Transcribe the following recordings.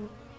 Mm-hmm.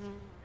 嗯。